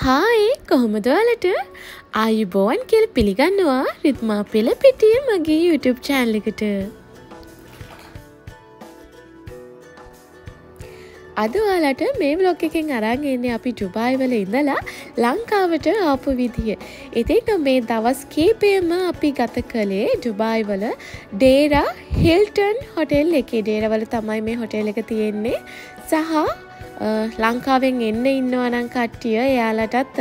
Hi කොහොමදවලට ආයුබෝවන් කියල පිළිගන්නවා රිත්මා පෙළ පිටිය මගේ YouTube චෑන්ලිකට අද ඔයාලට මේ බ්ලොග් එකෙන් අරන්ගන්නේ අපි ජුබායිවල ඉඳලා ලංකාවට ආපු විදිහ. ඉතින් මේ දවස් කීපයම අපි ගත කළේ ජුබායිවල ඩේරා හිල්ටන් හොටෙල් එකේ. ඩේරවල තමයි මේ හොටෙල් එක තියෙන්නේ. සහ ලංකාවෙන් එන්න ඉන්නවනං කට්ටිය. එයාලටත්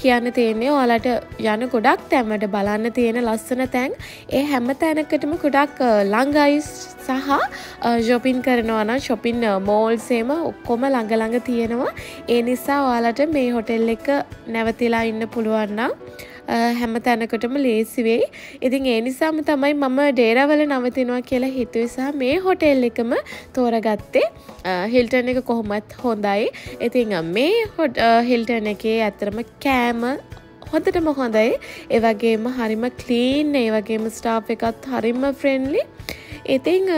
කියන්න තියෙන්නේ ඕලට යන ගොඩක් තැමට බලන්න තියෙන ලස්සන තැන්. ඒ හැම තැනකටම ගොඩක් ලංගයිස් සහ ශොපින් කරනවන ශොපින් මෝල්සේම ඔක්කොම ළඟළඟ තියෙනවා. ඒ නිසා ඔයාලට මේ හොටෙල් එක නැවතිලා ඉන්න පුළුවන්නම් හැම තැනකටම ලේසිවෙයි ඉතින් ඒ නිසාම තමයි මම ඩේරවල නවතිනවා කියලා හිතුවසා මේ හොටෙල් එකම තෝරගත්තේ. හිල්ටන එක කොහොමත් හොඳයි. ඉතින් මේ හොඩ හිල්ටන එකේ ඇතරම කෑම හොඳටම හොඳයි. ඒවගේම හරිම කලීන් ඒ වගේම ස්ටාප් එකත් හරිම ෆ්‍රෙන්ලි ඉතිං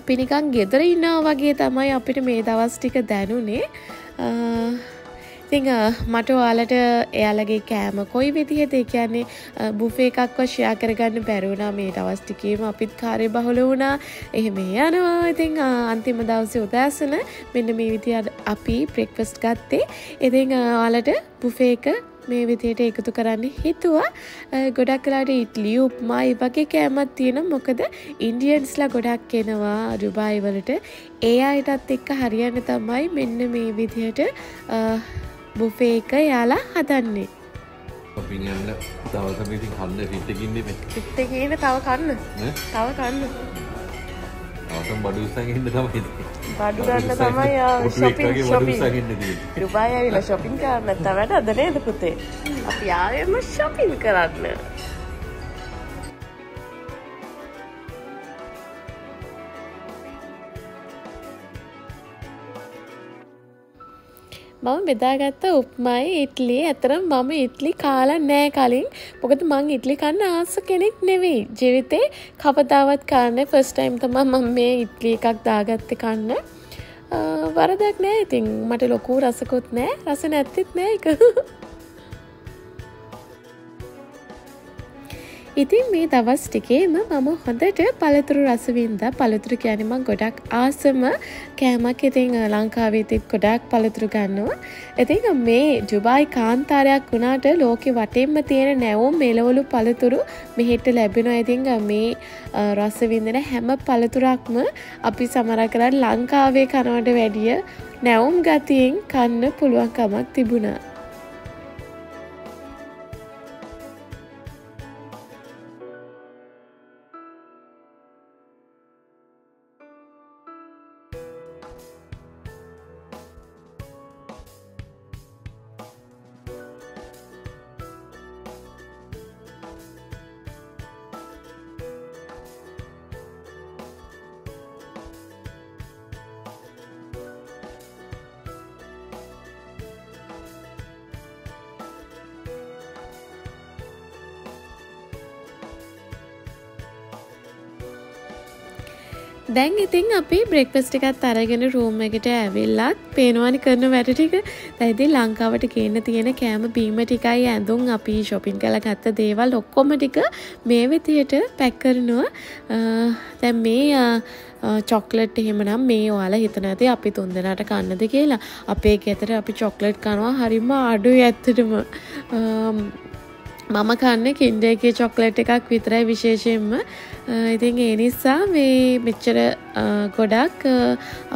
අපි නිකන් ගෙදර ඉන්නා වගේ තමයි අපිට මේ දවස් ටික දැනුනේ. ඉතිං මට ඔයාලට එයාලගේ කෑම කොයි විදිහද? කියන්නේ බුෆේ එකක් වශයා කරගන්න බැරුණා මේ දවස්ටිකීම අපිත් කාරය බහුල වුණා. එහෙම යනවා. ඉතිං අන්තිම දවසේ උදෑසන මෙන්න මේ විදි අපි ප්‍රෙක්වස්ට් ගත්තේ. ඉතිං ඔයාලට බුෆේ එක මේ විදියට එකතු කරන්න හිතුවා. ගොඩක් කලාට ඉටලි උප්මයි වගේ කෑමත් තියෙන මොකද ඉන්ඩියන්ස්ලා ගොඩක් එනවා. ඩුබායිවලට ඒ අයටත් එක්ක හරියන්න තමයි මෙන්න මේ විදිහට බුෆේ එක යාලා හදන්නේ. පින්න දවසමති කන්න පිටකින්න පිත්ත කියන තව කන්න. තව කන්න. අවසම් බඩුසගන්න තමයි බඩු ගන්න තමයි ශොපින් ශොපින් කරන්න. තවට අද නේද පුතේ? අපි ආයම ශොපින් කරන්න මම බෙදාගත්ත උප්මයි ඉටලි ඇතරම් මම ඉටලි කාලා නෑ කලින්. මොකද මං ඉටලි කන්න ආස කෙනෙක් නෙවෙයි. ජීවිතේ කපතාවත් කාන්න ෆස්ටයිම් තම මම මේ ඉටලි එකක් දාගත්ත කන්න. වරදක් නෑ. ඉතින් මට ලොකු රසකුත් නෑ. රස නැත්තිත් නෑ එක ඉතින් මේ දවස් ටිකේම මම හොඳට පළතුරු රසවින්ද පළතුරු කියැනීම ගොඩක් ආසම කෑමක් ඉතින් ලංකාවේතිත් ගොඩක් පළතුරු ගන්නවා. ඉතින් මේ ජුබායි කාන්තාරයක් වුණාට ලෝකෙ වටෙන්ම තියෙන නැවුම් මෙලවලු පළතුරු මෙහෙට ලැබෙන ඉතිං මේ රසවිඳන හැම පළතුරක්ම අපි සමර කරන්න ලංකාවේ කනවට වැඩිය නැවුම් ගතියෙන් කන්න පුළුවන්කමක් තිබුණා. දැන් ඉතින් අපි බ්‍රෙක්පස්ට එකත් අරගෙන රූම් එකට ඇවිල්ලත් පේනවානි කරන වැඩ ටික. දැයිදි ලංකාවට කියන්න තියෙන කෑම බීම ටිකයි ඇඳුම් අපි ශොපින් කළ ගත්ත දේවල් ඔක්කොම ටික මේ විතියට පැක්කරනවා දැන් මේ චොක්ලට් එහෙමනම් මේ ඔයාලා හිතන ඇති අපි තුන් දෙනාට කන්නද කියලා. අපේ ගෙතර අපි චොක්ලට් කනවා හරිම අඩු ඇත්තටම. මම කන්න කින්ඩගේ චොක්ලට් එකක් විතරයි විශේෂයෙන්ම. ඉතින් ඒ නිසා මේ මෙච්චර ගොඩක්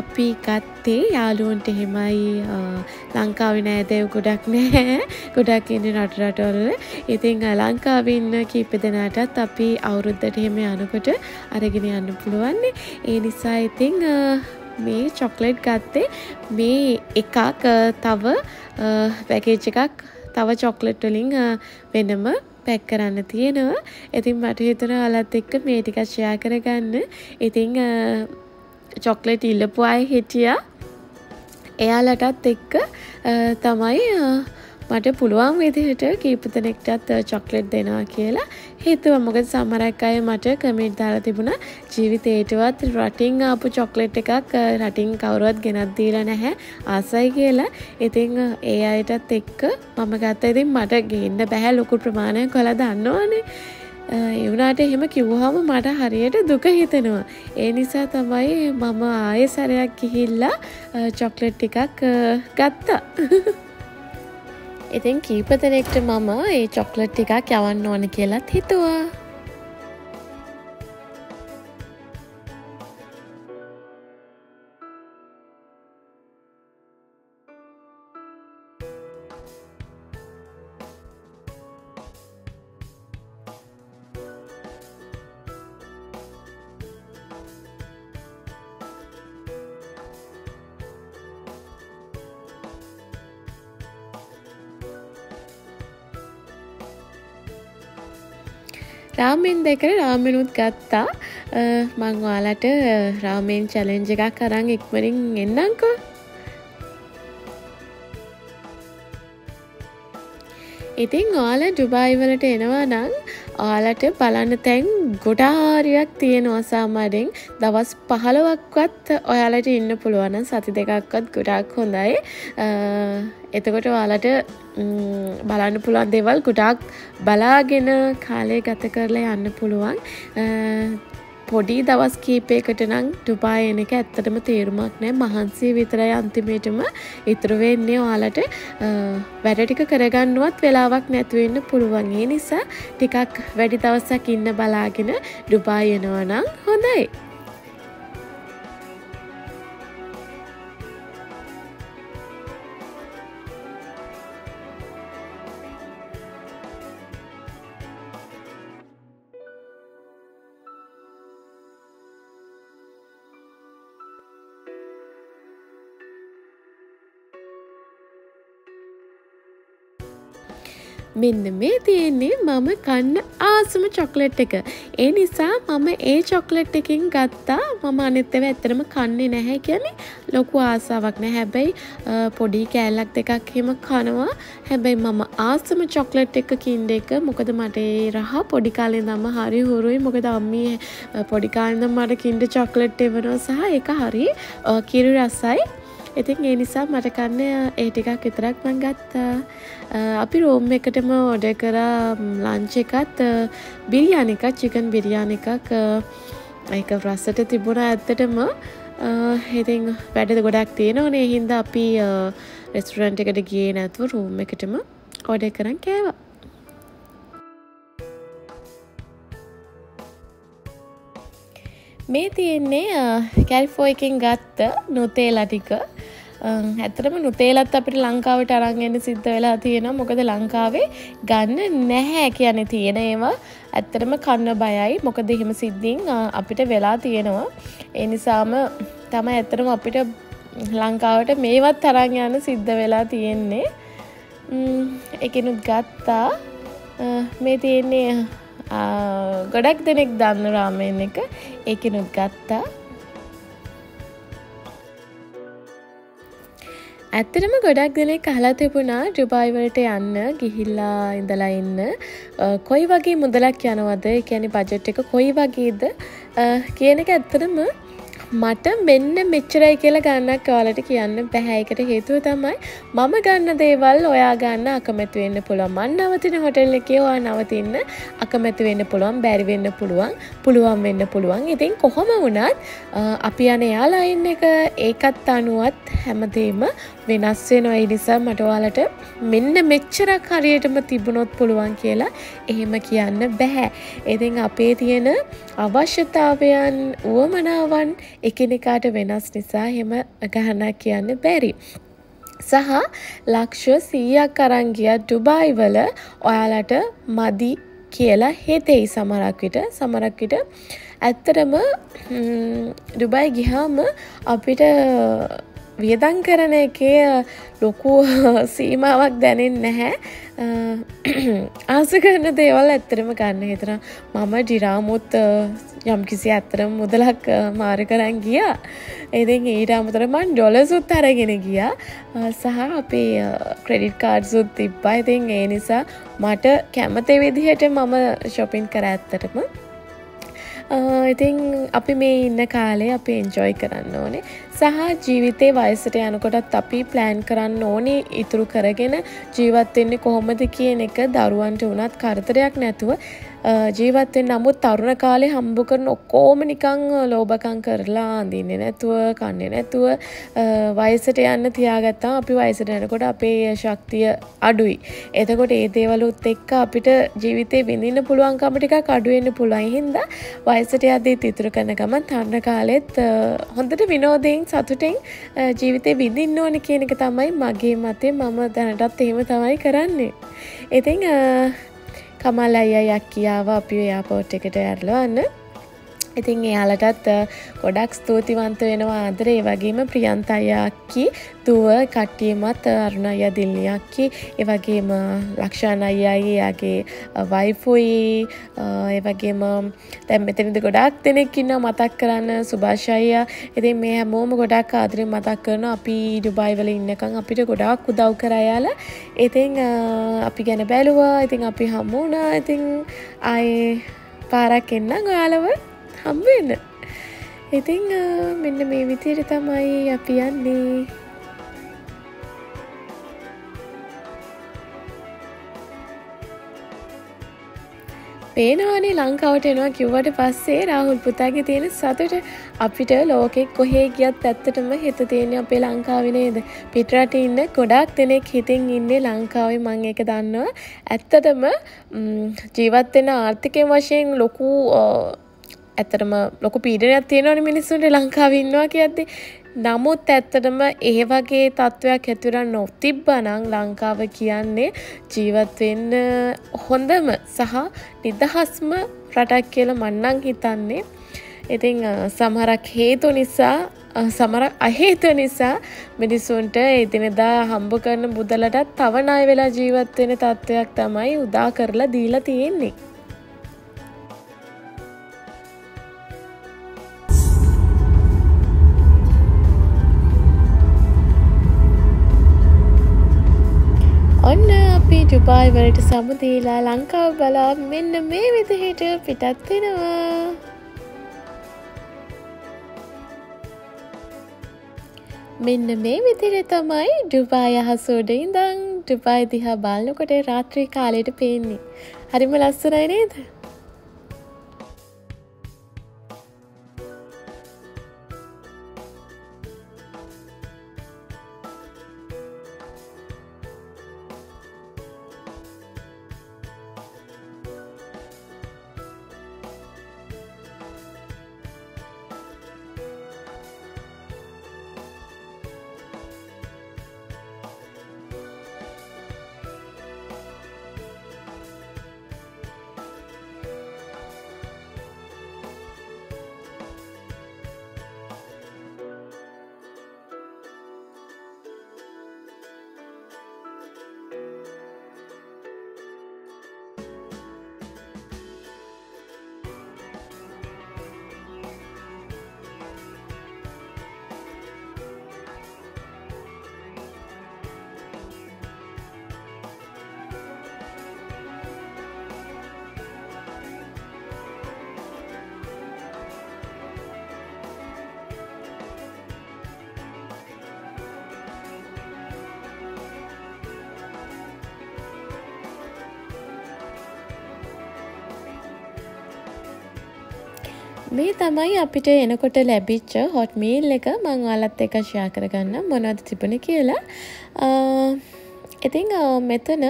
අපි ගත්තේ යාලුවන්ට එහෙමයි. ලංකාවි නෑදැව් ගොඩක් නෑ. ගොඩක් ඉන්න රටරටවල ඉතිං ලංකාවන්න කීප දෙනාටත් අපි අවුරුද්ධට එහෙම යනකොට අරගෙන යන්න පුළුවන්නේ ඒ නිසා ඉතිං මේ චොක්ලෙට් ගත්තේ මේ එකක් තව පැකේච් එකක් තව චොක්ලෙට් වලින් වෙනම පැක් කරන්න තියෙනවා. ඉතින් මට හිතන අලත් එක්ක මේ ටිකක් ෂයා කරගන්න. ඉතිං චොක්ලෙට් ඉල්ලපු අය හිටියා. එයාලටත් එක්ක තමයි මට පුළුවන් විදිහට කීපතනෙක්ටත් චොක්ලෙට් දෙනවා කියලා. හිතුව මොකද සමරක් අය මට කමෙන්ට් දාලා තිබුණ. ජීවිතේටවත් රටින් ආපු චොක්ලෙට් එකක් රටින් කවරුවත් ගෙනත් දීලා නැහැ. ආසයි කියලා. ඉතිං ඒ අයටත් එක්ක මම ගත්ත ඉතින් මට ගේන්න බැහැ ලොකු ප්‍රමාණය කොළ දන්නවානේ. එවනාට එහෙම කිව්හම මට හරියට දුක හිතෙනවා. ඒ නිසා තමයි මම ආය සැරයක් ගිහිල්ලා චොක්ලෙට් එකක් ගත්තා. ඉතින් කීපතනෙක්ට මම ඒ චොක්ලට් එකක් යවන්න ඕන කියලත් හිතුවා. රාමෙන් දෙකර රාමෙනුත් ගත්තා. මං ඔයාලට රාමෙන් චැලෙන්ජ එකක් කරං ඉක්මරින් එන්නංකෝ ඉතිං ඔයාල ඩුබයිවලට එනවා නං ඔයාලට බලන්න තැන් ගොඩාරියක් තියෙනවා සාමාරෙන් දවස් පහළවක්වත් ඔයාලට ඉන්න පුළුවන සති දෙකක්වත් ගොඩක් හොඳයි. එතකොට ඔයාලට බලන්න පුළුවන් දෙවල් ගොඩක් බලාගෙන කාලය ගත කරලා යන්න පුළුවන්. පොඩි දවස් කීපයකට නං ටුපා එන එක ඇත්තටම තේරුමක් නෑ. මහන්සේ විතරයි අන්තිමේටම ඉතුරු වෙන්නේ ඔයාලට. වැඩ ටික කරගන්නුවත් වෙලාවක් නැතුවෙන්න පුළුවන්ගේ නිසා ටිකක් වැඩි දවසක් ඉන්න බලාගෙන ඩුබා යනවා නම් හොඳයි. මෙන්න මේ තියෙන්නේ මම කන්න ආසම චොක්ලෙට් එක. ඒ නිසා මම ඒ චොක්ලෙට් එකින් ගත්තා. මම අනිත්තව ඇත්තරම කන්නේ නැහැ කියන්නේ ලොකු ආසාවක් නෑ. හැබැයි පොඩි කෑල්ලක් දෙකක් හෙම කනවා. හැබැයි මම ආසම චොක්ලෙට් එක කින්ඩ එක මොකද මට ඒ රහ පොඩි කාලේ දම හරි හුරුයි. මොකද අම්මී පොඩි කාලෙන්ද මට කින්ඩ චොක්ලෙට් එවනවා සහ එක හරි කිරු රසයි. ඉතින් ඒ නිසා මට කන්න ඒ ටිකක් විතරක් මං ගත්තා. අපි රෝම් එකටම ඔඩ කරා ලංච එකත් බිරියානිකක් චිකන් බිරියාන එකක්. ඒක රස්සට තිබුණ ඇත්තටම. ඉතින් වැඩ ගොඩක් තියෙනවනේ. හින්ද අපි රෙස්ටරන්ට් එකට ගිය නැතුව රූම් එකටම ඔඩ කරන් කෑවා. මේ තියෙන්නේ කැල්ෆෝ එකින් ගත්ත නොතේලා ටික. ඇතරම නුතේලත් අපිට ලංකාවට අරංගන්න සිද්ධ වෙලා තියෙනවා. මොකද ලංකාවේ ගන්න නැහැ කියන තියෙන ඒවා. ඇත්තරම කන්න බයයි. මොකද එහෙම සිද්ධින් අපිට වෙලා තියෙනවා. ඒ නිසාම තම ඇත්තරම අපිට ලංකාවට මේවත් තරං යන සිද්ධ වෙලා තියෙන්නේ. එකනුත් ගත්තා. මේ තියෙන්නේ ගොඩක් දෙනෙක් දන්න රාමයෙන් එක. ඒකනුත් ගත්තා. ඇත්තටම ගොඩක් දෙනෙක් අහලා තිබුණා ඩුබයිවලට යන්න ගිහිල්ලා ඉඳලා ඉන්න. කොයි වගේ මුදලක් යනවද? කියැනි බජට් එක කොයි වගේද? කියන එක ඇත්තටම මට මෙන්න මෙච්චරයි කියලා ගන්නක් ඔයාලට කියන්න බැහැයිකට හේතුව තමයි මම ගන්න දේවල් ඔයා ගන්න අකමැති වෙන්න පුළුවන්. මන් නවතින හොටෙල් එකේ ඔයා නවතින්න අකමැති වෙන්න පුළුවන් බැරි වෙන්න පුළුවන් පුළුවන් වෙන්න පුළුවන්. ඉතින් කොහොම වුණත් අපි යන යාලයින් එක ඒකත් අනුවත් හැමදේම වෙනස් වෙනවා. නිසා මට ඔයාලට මෙන්න මෙච්චරක් හරියටම තිබුණොත් පුළුවන් කියලා එහෙම කියන්න බැහැ. ඉතින් අපේ තියෙන අවශ්‍යතාවයන් වුවමනාවන් එකනෙකාට වෙනස් නිසා හෙම ගහනක් කියන්න බැරි. සහ ලක්ෂ සීයක් අරංගිය ඩුබායිවල ඔයාලට මදි කියලා හෙතෙයි සමරක් විට සමරක් විට ඇත්තරම ඩුබයි ගිහාම අපිට වියදං කරන එකේ ලොකු සීමාවක් දැනෙන් නැහැ. ආස කරන දේවල් ඇත්තරම ගන්න හිතර මම ඩිරාමුත් යම්කිසි ඇත්තරම් මුදලක් මාර කරන්න ගිය. එතින් ඊට අමතර මන් ඩොලසුත් අරගෙන ගිය. සහ අපේ ක්‍රෙඩිට් කාඩ්සුත් තිබ්බා. ඉතින් ඒ නිසා මට කැමති විදිහට මම ශොපින් කර ඇත්තටම. ඉතිං අපි මේ ඉන්න කාලේ අපි එන්ජොයි කරන්න ඕනේ. සහ ජීවිතේ වයසට යනකොටත් අපි ප්ලෑන් කරන්න ඕනේ ඉතුරු කරගෙන ජීවත්වෙන්නේ කොහොමද කියන එක දරුවන්ට වනත් කරතරයක් නැතුව ජීවත්වෙන් නමුත් තරුණ කාලේ හම්බු කරන ඔක්කෝම නිකං ලෝභකං කරලා අඳින්නේ නැතුව කන්නේ නැතුව වයසට යන්න තියාගත්තා අපි වයසට යනකොට අපේ ශක්තිය අඩුයි. එතකොට ඒ දේවලුත් එක්ක අපිට ජීවිතේ විඳින්න පුළුවන්කම ටිකක් අඩුවෙන්න පුළුවන් හින්දා වයසට යද්දී ඉතුරු කරන ගමන් තරුණ කාලෙත් හොඳට විනෝදයෙන් සතුටෙන් ජීවිතේ විඳින්න ඕන කියන එක තමයි මගේ මතේ මම දැනටත් එහෙම තමයි කරන්නේ. ඉතින් කමල් අයියා යක්කියාව අපි එයාපෝට් එකට ඇරලවන්න ඉතින් එයාලටත් ගොඩක් ස්තුතිවන්ත වෙනවා. ආදරේ වගේම ප්‍රියන්ත අයක්කි දුව කට්ටියමත් අරුණ අය දිල්ලියක්කි එවගේම ලක්ෂාන අයියාගේ යාගේ වයිෆුයි ඒවගේම තැම් මෙතනිද ගොඩක් දෙනෙක්කින්න මතක් කරන්න. සුභාෂයිය ඉතින් මේ හැමෝම ගොඩක් ආදරෙන් මතක් කරන අපි ඩුබයිවල ඉන්නකං අපිට ගොඩක් උදව් කරයාල ඉතිං අපි ගැන බැලුවා. ඉතිං අපි හම්මුණා ඉතිං අය පාරක් එන්නම් ඔයාලව. හම්බවෙන්න. ඉතිං මෙන්න මේ විතිර තමයි අපි යන්නේ. පේනවානේ ලංකාවට එනවා කිව්වට පස්සේ රාහුල් පුතාගේ තියෙන සතුට. අපිට ලෝකෙක් කොහේ ගියත් ඇත්තටම හිත තියෙන අපේ ලංකාවිනේද පිටරට ඉන්න ගොඩක් දෙනෙක් හිතින් ඉන්නේ ලංකාවේ මං එක දන්නවා. ඇත්තටම ජීවත්වෙන ආර්ථිකය වශයෙන් ලොකු ඇත්තටම ලොකු පීඩනයක් තියෙනවනේ මිනිස්සුන්ට ලංකාවේ ඉන්නවා කියද්දි නමුත් ඇත්තටම ඒ වගේ තත්ත්වයක් ඇතුරන් නොතිබ්බනං ලංකාව කියන්නේ ජීවත් වෙන්න හොඳම සහ නිදහස්ම රටක් කියලා මන්නං හිතන්නේ. ඉතින් සමහරක් හේතු නිසා සමරක් අහේතු නිසා මිනිසුන්ට එදිනෙදා හම්බ කරන බුදලටත් තව ණය වෙලා ජීවත් වෙන තත්ත්වයක් තමයි උදා කරලා දීලා තියෙන්නේ. අපි ඩුබායි වලට සමුදීලා ලංකාව බලා මෙන්න මේ විදිහට පිටත් වෙනවා. මෙන්න මේ විදිර තමයි ඩුබාය අහසෝඩ ඉඳං ඩුබායි දිහා බලන්නකොට රාත්‍රී කාලයට පේන්නේ. හරිම ලස්සනයි නේද? මේ තමයි අපිට එනකොට ලැබිච්ච හොට් මීල් එක මං ඔයාලත් එක ෂයා කරගන්න මොනවද තිබුණ කියලා. ඉතිං මෙතන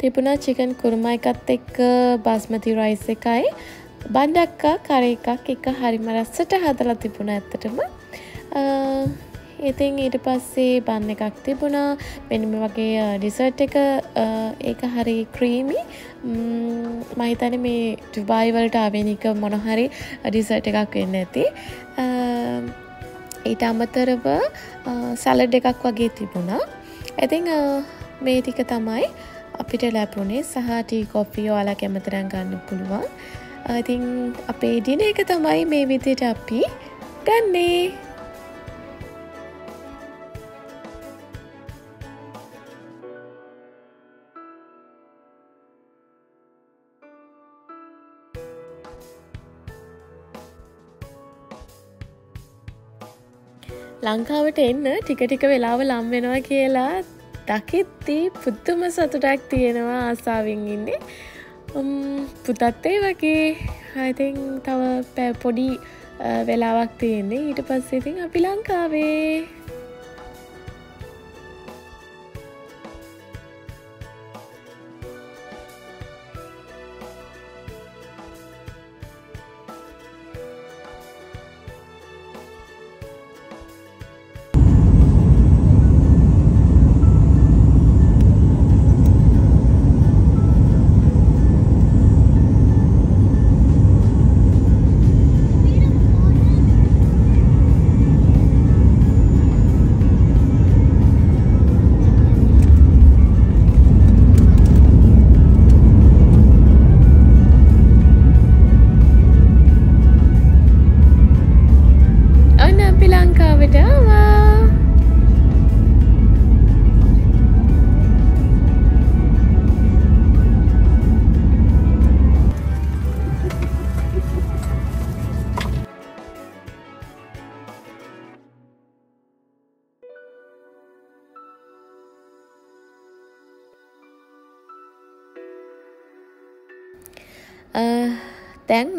තිබුණා චිකන් කුරුම එකත් එක්ක බස්මති රයිස් එකයි. බන්ඩක්කා කර එකක් එක හරිම රස්සට හදලා තිබුණ ඇත්තටම. ඉතින් ඊට පස්සේ බන්න එකක් තිබුණා. මෙනිම වගේ ඩිසර්ට් එක ඒක හරි ක්‍රීමි මහිතන මේ ටුබයිවලට ආවෙනික මොනහරි ඩිසර්ට් එකක් වෙන්න ඇති. ඊට අමතරව සැලඩ් එකක් වගේ තිබුණා. ඇතිං මේ ටික තමයි අපිට ලැබුණේ. සහ ටී කොෆී ඔයාලා කැමතරන් ගන්න පුළුවන්. ඉතින් අපේ දින එක තමයි මේ විදියට අපි ගන්නේ. ලංකාවට එන්න ටික ටික වෙලාව ලම් වෙනවා කියලා දකිත්දී පුද්දුම සතුටක් තියෙනවා ආසාාවෙන් ඉන්නේ. පුතත්තේ වගේ. හයිතින් තව පැ පොඩි වෙලාවක් තියෙන්නේ. ඊට පස්සෙතින් අපි ලංකාවේ. දැන්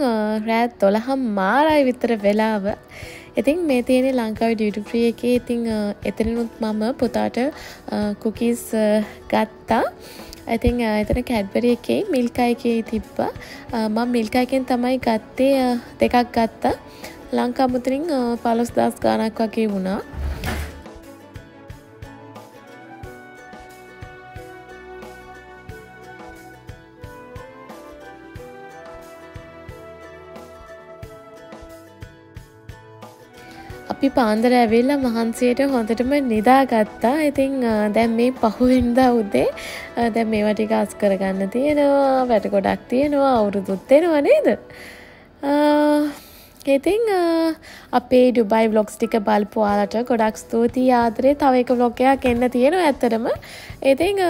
රෑත් දොළහම් මාරයි විතර වෙලාව. ඉතින් මේ තියෙනෙ ලංකාව ඩියුටුප්‍රිය එක. ඉතිං එතනනුත් මම පුතාට කුකිස් ගත්තා. ඇතින් එතන කැඩ්බරි එකේ මිල්කයිකේ තිබ්බ. මම මිල්කයකෙන් තමයි ගත්තේ දෙකක් ගත්තා. ලංකාමුතරින් පලොස් දස් ගානක් වගේ වුණා. අපි පාන්දර ඇවිල්ල මහන්සේට හොඳටම නිදාගත්තා. ඉතිං දැම් මේ පහුවෙන්දා උදේ දැ මේ වටික අස් කරගන්න තියෙනවා වැට ගොඩක් තියෙනවා අවුරුදුත්තෙනවා නේද? ඉතිං අපේ ඩුබයි බ්ලොග්ස් ටික බලපුවාලට ගොඩක් ස්තුතියි ආදරේ. තව එක බ්ලොග්ගයක් එන්න තියෙනවා ඇත්තරම ඉතිං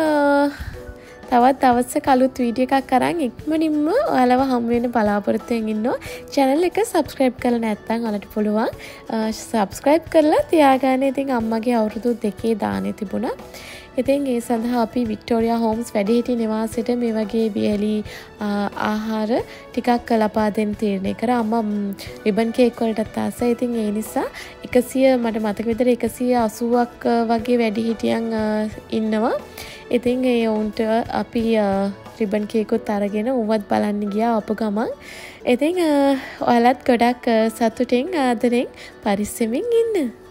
තවත් දවස්ස කළුත් වීඩිය එකක් කරන්න ඉක්මනින්ම ඔයාලව හම්වෙන බලාපොරත්තුවෙන් ඉන්න චැනල් එක සබස්ක්‍රයිබ් කල නැත්තං අලට පුළුවන් සබස්ක්‍රයිබ් කරලා තියාගන්න. ඉතින් අම්මගේ අවුරුදු දෙකේ දානය තිබුණ. ඉතින් ඒ සඳහා අපි වික්ටෝරිය හෝම්ස් වැඩහිටි නිවාසට මේ වගේ වියලි ආහාර ටිකක් ලපා දෙන්න තීරණය කර අම්ම රිබන් කේක්වලටත් ආස ඉතින් ඒ නිසා එකසිය මට මතක විතර එකසිය අසුවක් වගේ වැඩිහිටියන් ඉන්නවා. ඉතින් ඒ ඔවුන්ට අපි රිබන් කේකුත් අරගෙන උවත් බලන්න ගියා අප ගමන්. ඉතිං ඔයාලත් ගොඩක් සතුටෙන් ආදරෙන් පරිස්සමින් ඉන්න.